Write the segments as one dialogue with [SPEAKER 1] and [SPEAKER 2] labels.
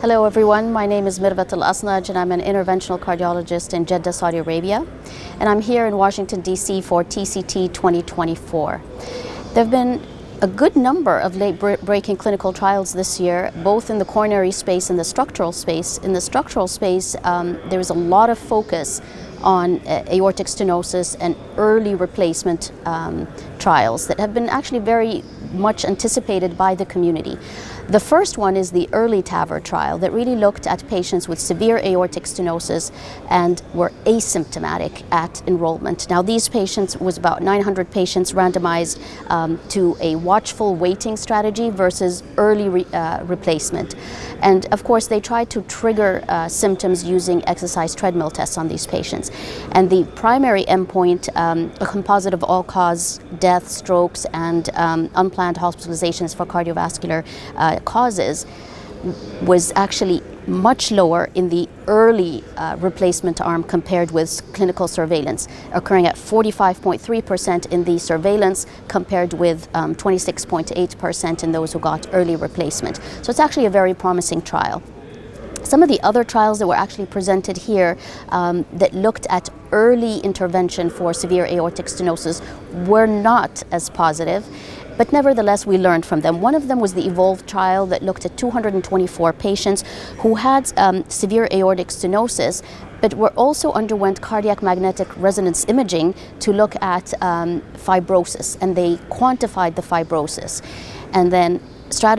[SPEAKER 1] Hello everyone, my name is Mirvat Alasnag and I'm an interventional cardiologist in Jeddah, Saudi Arabia. And I'm here in Washington, D.C. for TCT 2024. There have been a good number of late-breaking clinical trials this year, both in the coronary space and the structural space. In the structural space, um, there is a lot of focus on uh, aortic stenosis and early replacement um, trials that have been actually very much anticipated by the community. The first one is the early TAVR trial that really looked at patients with severe aortic stenosis and were asymptomatic at enrollment. Now these patients was about 900 patients randomized um, to a watchful waiting strategy versus early re, uh, replacement. And of course they tried to trigger uh, symptoms using exercise treadmill tests on these patients. And the primary endpoint, um, a composite of all-cause death, strokes, and um, unplanned hospitalizations for cardiovascular uh, causes was actually much lower in the early uh, replacement arm compared with clinical surveillance, occurring at 45.3% in the surveillance compared with 26.8% um, in those who got early replacement. So it's actually a very promising trial. Some of the other trials that were actually presented here um, that looked at early intervention for severe aortic stenosis were not as positive but nevertheless we learned from them. One of them was the EVOLVED trial that looked at 224 patients who had um, severe aortic stenosis but were also underwent cardiac magnetic resonance imaging to look at um, fibrosis and they quantified the fibrosis and then uh,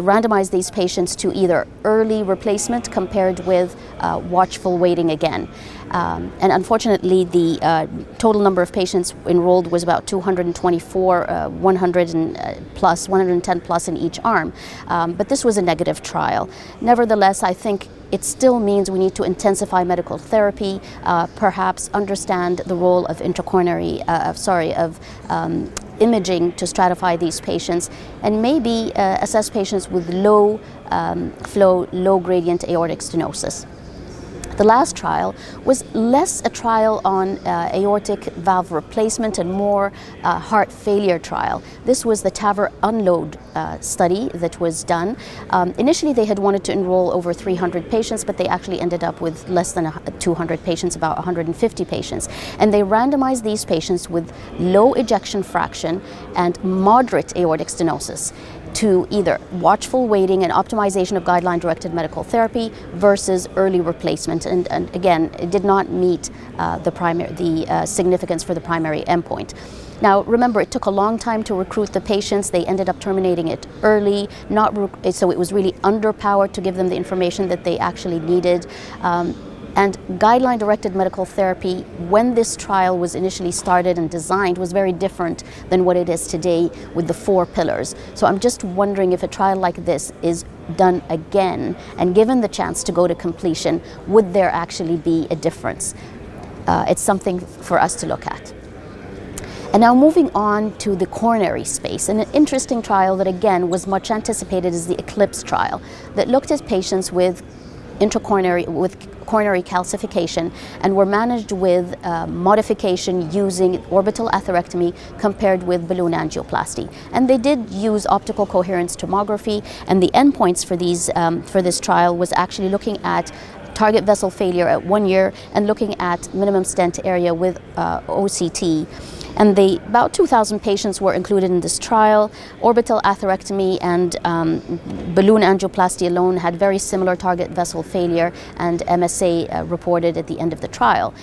[SPEAKER 1] randomize these patients to either early replacement compared with uh, watchful waiting again. Um, and unfortunately, the uh, total number of patients enrolled was about 224, uh, 100 and, uh, plus, 110 plus in each arm. Um, but this was a negative trial. Nevertheless, I think it still means we need to intensify medical therapy, uh, perhaps understand the role of intracoronary, uh, sorry, of um, imaging to stratify these patients, and maybe uh, assess patients with low um, flow, low gradient aortic stenosis. The last trial was less a trial on uh, aortic valve replacement and more uh, heart failure trial. This was the TAVR unload uh, study that was done. Um, initially, they had wanted to enroll over 300 patients, but they actually ended up with less than 200 patients, about 150 patients. And they randomized these patients with low ejection fraction and moderate aortic stenosis to either watchful waiting and optimization of guideline directed medical therapy versus early replacement. And, and again, it did not meet uh, the, primary, the uh, significance for the primary endpoint. Now, remember, it took a long time to recruit the patients. They ended up terminating it early, not so it was really underpowered to give them the information that they actually needed. Um, and guideline directed medical therapy, when this trial was initially started and designed, was very different than what it is today with the four pillars. So I'm just wondering if a trial like this is done again and given the chance to go to completion, would there actually be a difference? Uh, it's something for us to look at. And now moving on to the coronary space, and an interesting trial that again was much anticipated is the ECLIPSE trial that looked at patients with intracoronary with coronary calcification and were managed with uh, modification using orbital atherectomy compared with balloon angioplasty. And they did use optical coherence tomography and the endpoints for these um, for this trial was actually looking at target vessel failure at one year and looking at minimum stent area with uh, OCT. And the, about 2,000 patients were included in this trial. Orbital atherectomy and um, balloon angioplasty alone had very similar target vessel failure and MSA uh, reported at the end of the trial.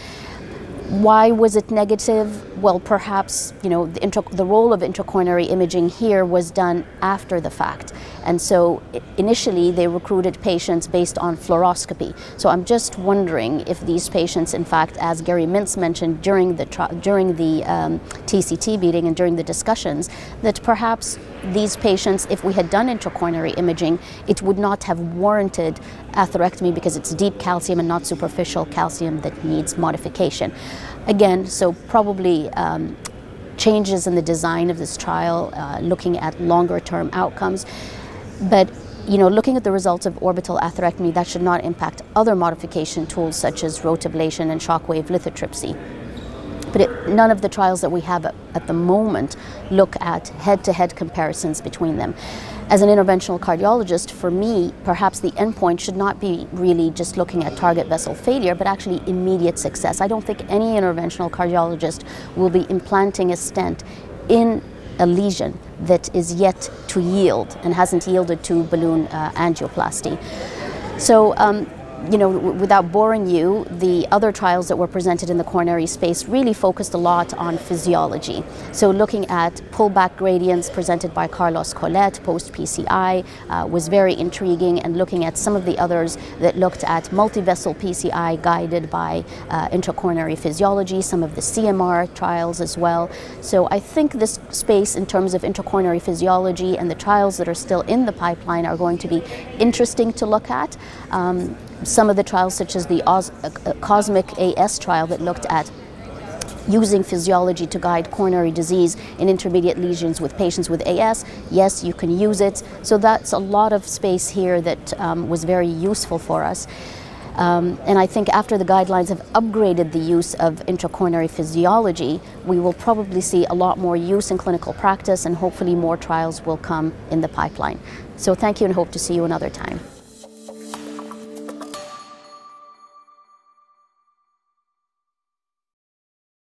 [SPEAKER 1] Why was it negative? Well, perhaps you know the, the, role of intracoronary imaging here was done after the fact, and so initially they recruited patients based on fluoroscopy. So I'm just wondering if these patients, in fact, as Gary Mintz mentioned during the during the um, TCT meeting and during the discussions, that perhaps these patients, if we had done intracoronary imaging, it would not have warranted atherectomy because it's deep calcium and not superficial calcium that needs modification. Again, so probably um, changes in the design of this trial, uh, looking at longer term outcomes. But you know, looking at the results of orbital atherectomy, that should not impact other modification tools such as rotablation and shockwave lithotripsy. But it, none of the trials that we have at, at the moment look at head-to-head comparisons between them. As an interventional cardiologist, for me, perhaps the endpoint should not be really just looking at target vessel failure, but actually immediate success. I don't think any interventional cardiologist will be implanting a stent in a lesion that is yet to yield and hasn't yielded to balloon uh, angioplasty. So um, you know, without boring you, the other trials that were presented in the coronary space really focused a lot on physiology. So looking at pullback gradients presented by Carlos Collet post-PCI uh, was very intriguing and looking at some of the others that looked at multivessel PCI guided by uh, intracoronary physiology, some of the CMR trials as well. So I think this space in terms of intracoronary physiology and the trials that are still in the pipeline are going to be interesting to look at. Um, some of the trials, such as the uh, uh Cosmic AS trial that looked at using physiology to guide coronary disease in intermediate lesions with patients with AS. Yes, you can use it. So that's a lot of space here that um, was very useful for us. Um, and I think after the guidelines have upgraded the use of intracoronary physiology, we will probably see a lot more use in clinical practice and hopefully more trials will come in the pipeline. So thank you and hope to see you another time.